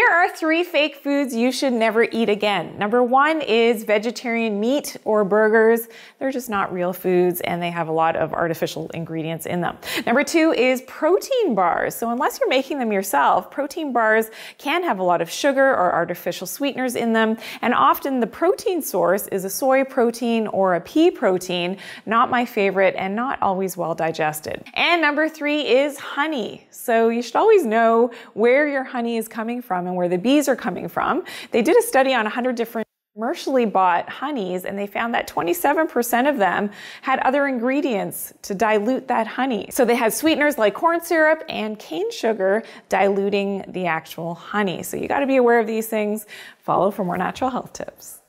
Here are three fake foods you should never eat again. Number one is vegetarian meat or burgers. They're just not real foods and they have a lot of artificial ingredients in them. Number two is protein bars. So unless you're making them yourself, protein bars can have a lot of sugar or artificial sweeteners in them. And often the protein source is a soy protein or a pea protein. Not my favorite and not always well digested. And number three is honey. So you should always know where your honey is coming from and where the bees are coming from. They did a study on 100 different commercially bought honeys and they found that 27% of them had other ingredients to dilute that honey. So they had sweeteners like corn syrup and cane sugar diluting the actual honey. So you got to be aware of these things. Follow for more natural health tips.